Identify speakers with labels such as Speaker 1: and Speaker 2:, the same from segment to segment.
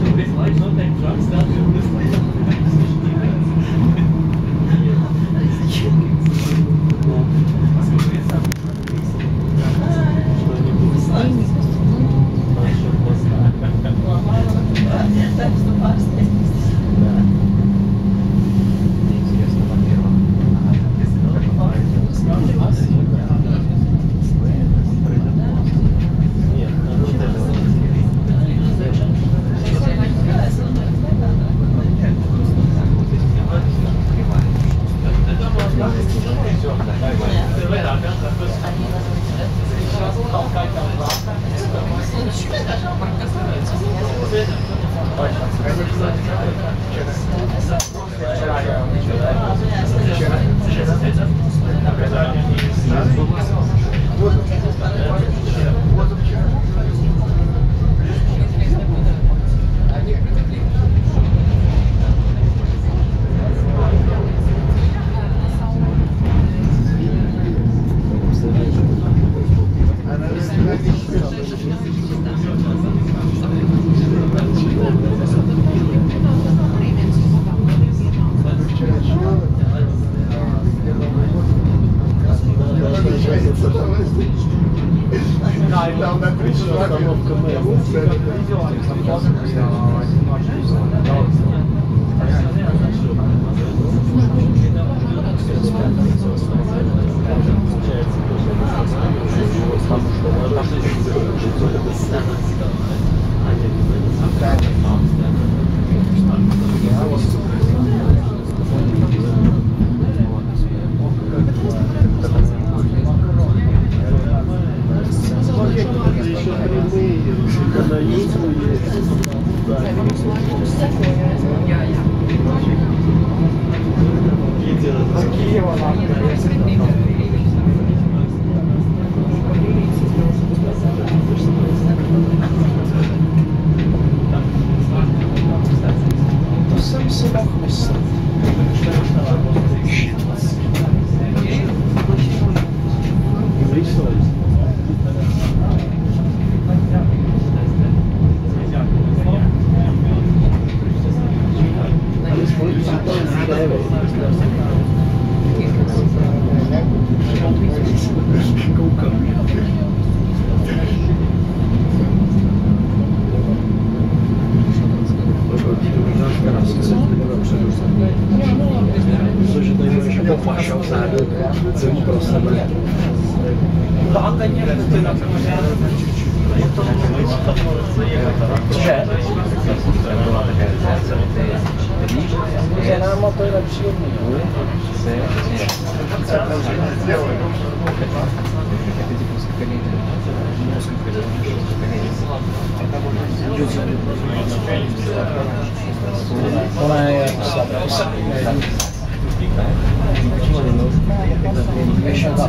Speaker 1: This
Speaker 2: life, sometimes trucks start to resource Cioè, c'è una moto della psicopatia. Sì, sì. Come è stata?
Speaker 1: Esce da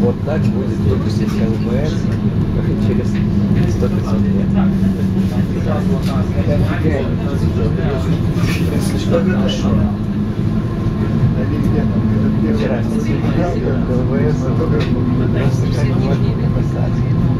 Speaker 1: Вот так будет выпустить КВС через 100-500 лет. Вчера все КВС просто как можно написать. Просто сфоткаешь, после всех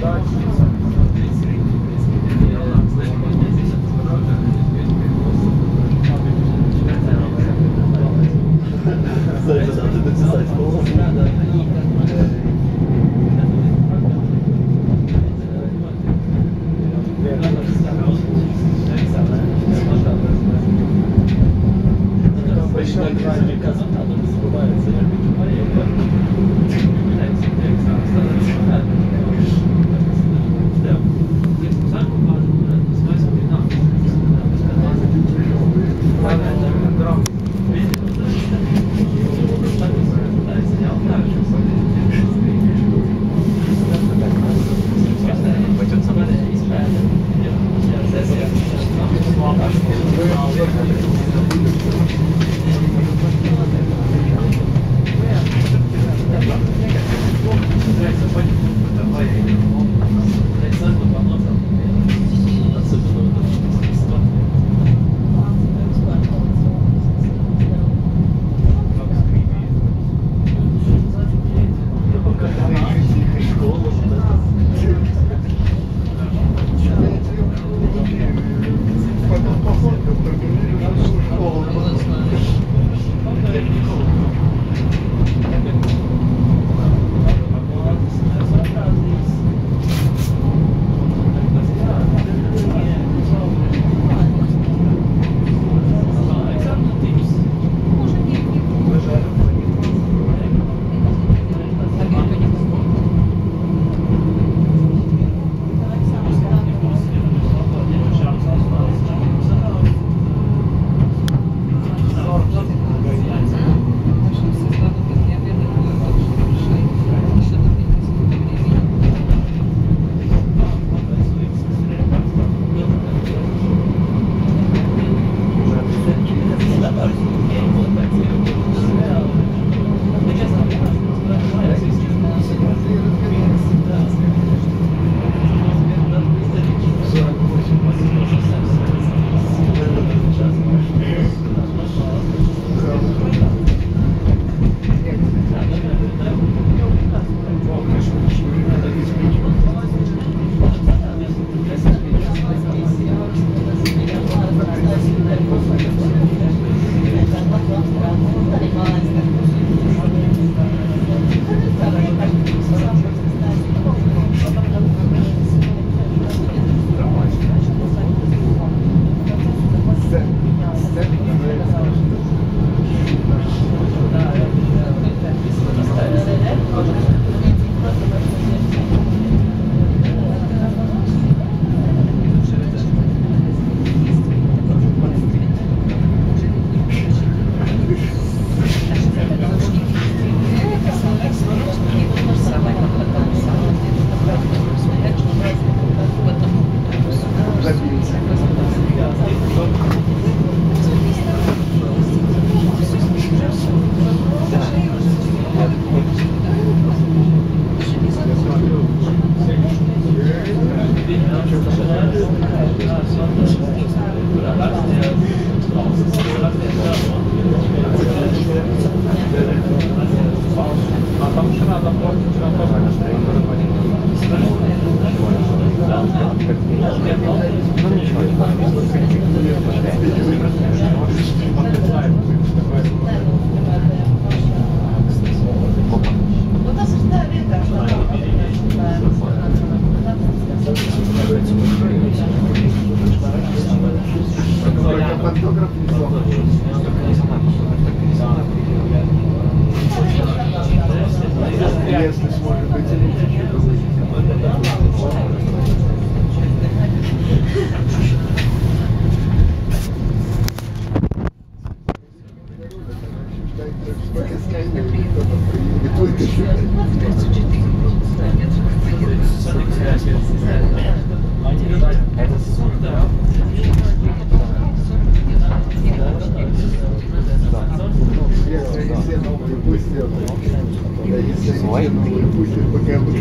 Speaker 1: guys. 老师，我来接下吧。好的，好的，好的。老师，那咱
Speaker 2: 们去哪？咱
Speaker 1: 们过
Speaker 2: 去吃饭吧。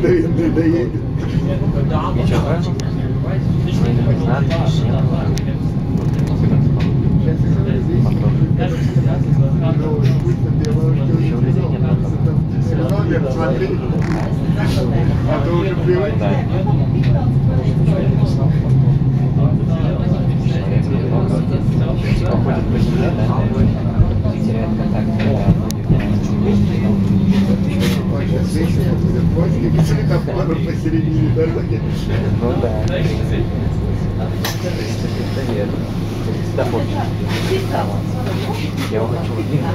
Speaker 2: Доедет.
Speaker 1: Ничего. Мы не знаем,
Speaker 2: Номер смотри. А то уже привык.
Speaker 1: Походит по земле, да, и теряет контакт, когда
Speaker 2: Сейчас вечером будет поиск, светофор посередине дороги.
Speaker 1: Ну да. Это верно. Хочешь. Я хочу выдвинуть.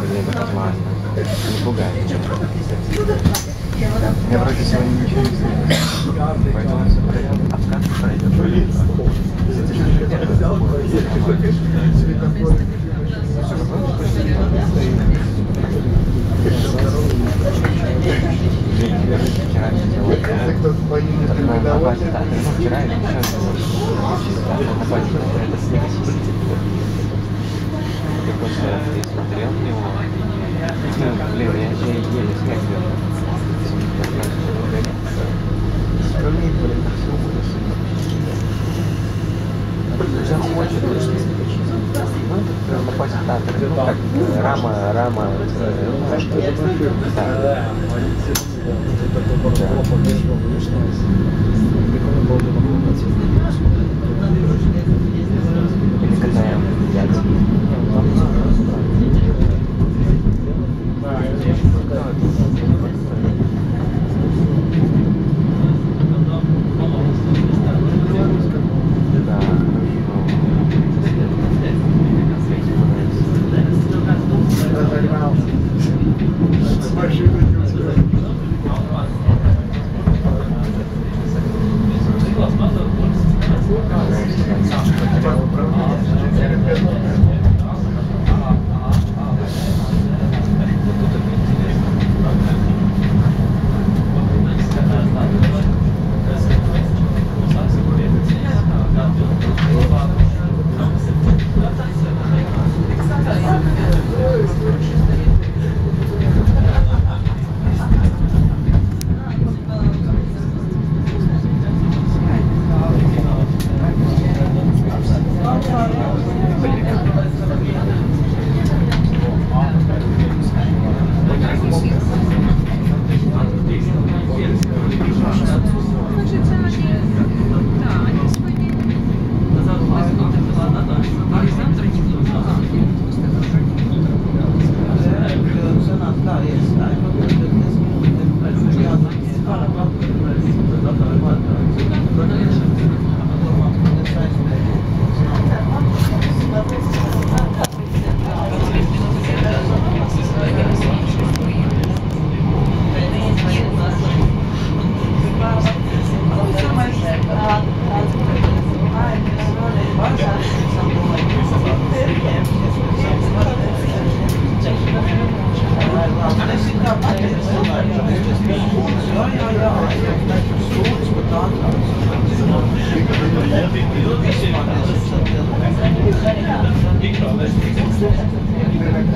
Speaker 1: Блин, нормально. Не пугай. Я вроде сегодня ничего не знаю. Поэтому все пройдет. Откат пройдет. Вчера сидел.
Speaker 2: Если кто-то поедет
Speaker 1: Так, ну, на
Speaker 2: недоволен,
Speaker 1: базе, да, ну, вчера или еще чисто на базе, это снегосиститель. Я просто я смотрел на него, и, ну, блин, я же еле снег вел. Вспомнить, блин, как все ужасы. Захочет, ну, это театр, ну, как рама, рама, э, да. Или когда я взять. Да,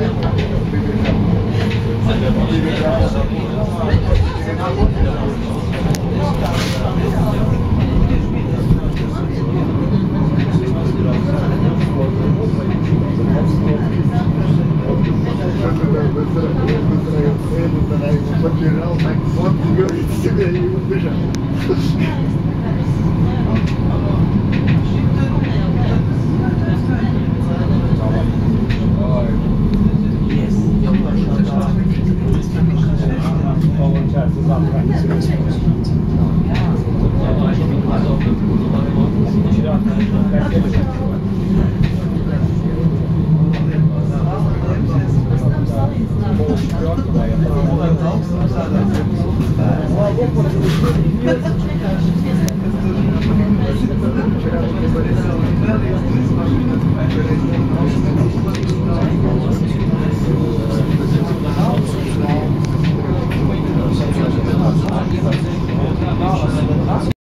Speaker 2: Thank
Speaker 3: you. Thank
Speaker 2: you.